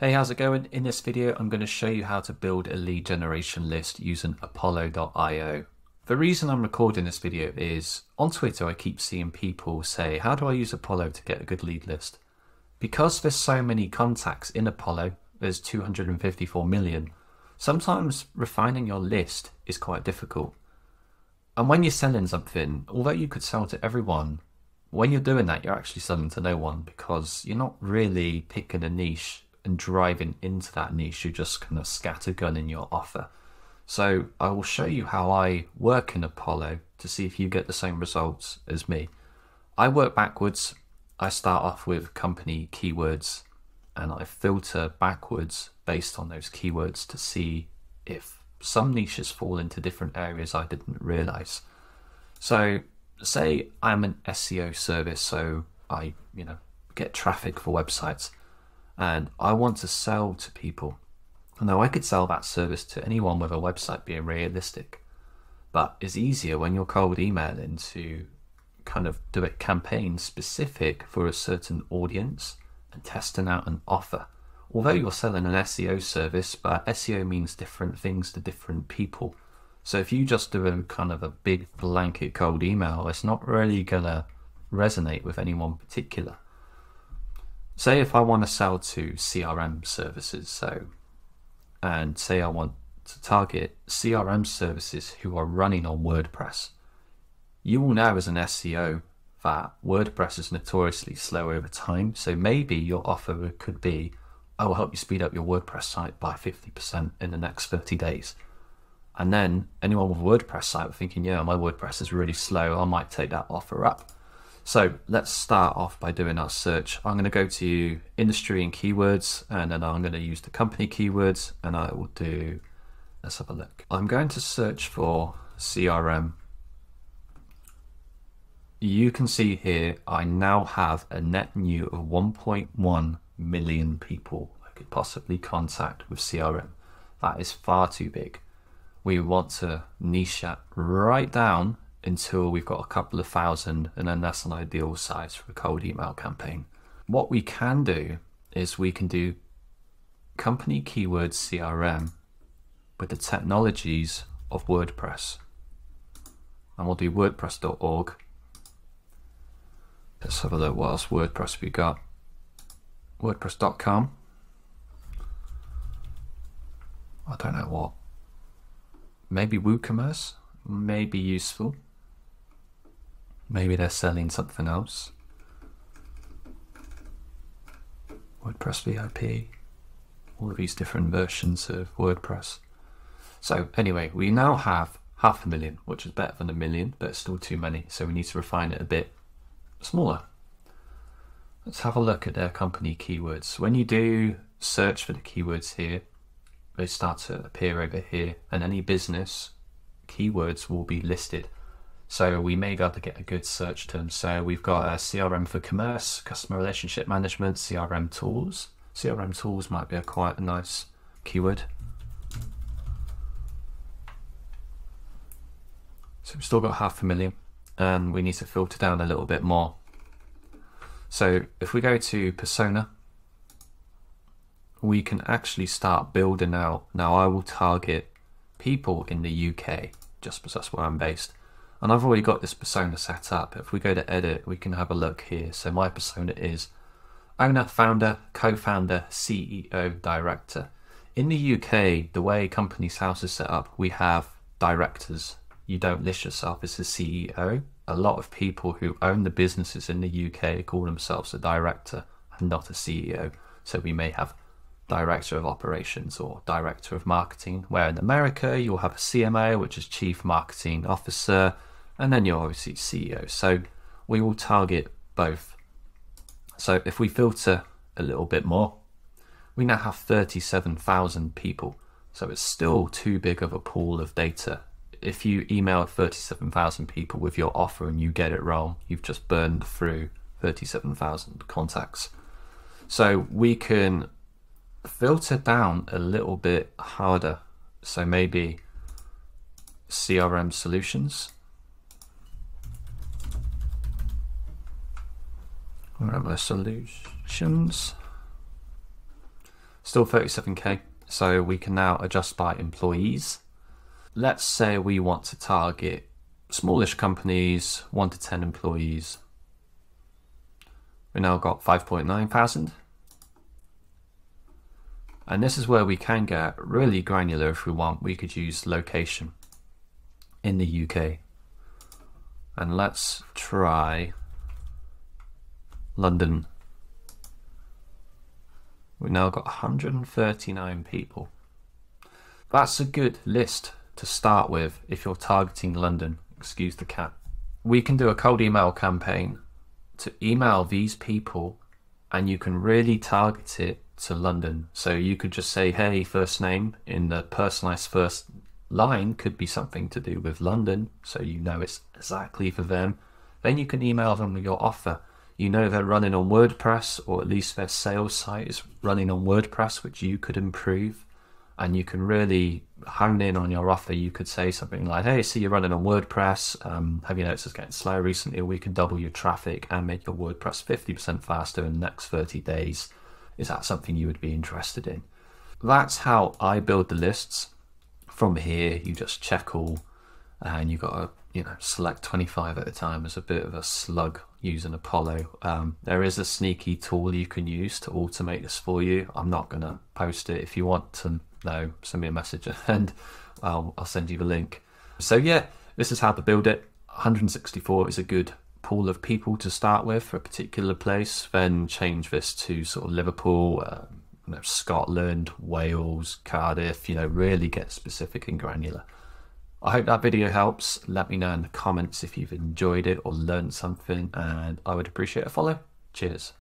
Hey, how's it going? In this video, I'm going to show you how to build a lead generation list using Apollo.io. The reason I'm recording this video is on Twitter, I keep seeing people say, how do I use Apollo to get a good lead list? Because there's so many contacts in Apollo, there's 254 million, sometimes refining your list is quite difficult. And when you're selling something, although you could sell to everyone, when you're doing that, you're actually selling to no one because you're not really picking a niche and driving into that niche. You're just kind of scattergun in your offer. So I will show you how I work in Apollo to see if you get the same results as me. I work backwards. I start off with company keywords and I filter backwards based on those keywords to see if some niches fall into different areas I didn't realize. So, say I'm an SEO service, so I, you know, get traffic for websites and I want to sell to people. Now, I could sell that service to anyone with a website being realistic, but it's easier when you're cold emailing to kind of do a campaign specific for a certain audience and testing out an offer although you're selling an SEO service, but SEO means different things to different people. So if you just do a kind of a big blanket cold email, it's not really gonna resonate with anyone particular. Say if I want to sell to CRM services, so and say I want to target CRM services who are running on WordPress. You will know as an SEO that WordPress is notoriously slow over time, so maybe your offer could be oh, I will help you speed up your WordPress site by 50% in the next 30 days. And then anyone with a WordPress site thinking, yeah, my WordPress is really slow, I might take that offer up. So let's start off by doing our search. I'm going to go to industry and keywords, and then I'm going to use the company keywords, and I will do, let's have a look. I'm going to search for CRM. You can see here, I now have a net new of 1.1 million people I could possibly contact with CRM. That is far too big. We want to niche that right down until we've got a couple of thousand, and then that's an ideal size for a cold email campaign. What we can do is we can do company keyword CRM with the technologies of WordPress. And we'll do WordPress.org. Let's have a look what else WordPress we got. WordPress.com. I don't know what. Maybe WooCommerce may be useful. Maybe they're selling something else. WordPress VIP. All of these different versions of WordPress. So anyway, we now have half a million, which is better than a million, but it's still too many. So we need to refine it a bit smaller. Let's have a look at their company keywords. When you do search for the keywords here, they start to appear over here, and any business keywords will be listed. So we may be able to get a good search term. So we've got a CRM for commerce, customer relationship management, CRM tools. CRM tools might be a quite a nice keyword. So we've still got half a million, and we need to filter down a little bit more. So if we go to persona, we can actually start building out. Now I will target people in the UK, just because that's where I'm based. And I've already got this persona set up. If we go to edit, we can have a look here. So my persona is owner, founder, co-founder, CEO, director. In the UK, the way companies' house is set up, we have directors. You don't list yourself as a CEO a lot of people who own the businesses in the UK call themselves a director and not a CEO. So we may have director of operations or director of marketing, where in America you'll have a CMO, which is chief marketing officer, and then you're obviously CEO. So we will target both. So if we filter a little bit more, we now have 37,000 people. So it's still too big of a pool of data if you email 37,000 people with your offer and you get it wrong, you've just burned through 37,000 contacts. So we can filter down a little bit harder. So maybe CRM solutions. CRM solutions. Still 37k. So we can now adjust by employees. Let's say we want to target smallish companies, 1 to 10 employees. We now got 5.9 thousand. And this is where we can get really granular if we want. We could use location in the UK. And let's try London. We've now got 139 people. That's a good list to start with if you're targeting London. Excuse the cat. We can do a cold email campaign to email these people and you can really target it to London. So you could just say, hey, first name in the personalized first line could be something to do with London. So you know it's exactly for them. Then you can email them with your offer. You know they're running on WordPress, or at least their sales site is running on WordPress, which you could improve. And you can really hone in on your offer. You could say something like, Hey, see, you're running on WordPress. Um, have you noticed it's getting slow recently? We can double your traffic and make your WordPress 50% faster in the next 30 days is that something you would be interested in? That's how I build the lists. From here, you just check all, and you've got to you know select 25 at a time. It's a bit of a slug using Apollo. Um, there is a sneaky tool you can use to automate this for you. I'm not going to post it. If you want to know, send me a message and I'll, I'll send you the link. So yeah, this is how to build it. 164 is a good pool of people to start with for a particular place, then change this to sort of Liverpool, uh, you know, Scotland, Wales, Cardiff, you know, really get specific and granular. I hope that video helps. Let me know in the comments if you've enjoyed it or learned something, and I would appreciate a follow. Cheers.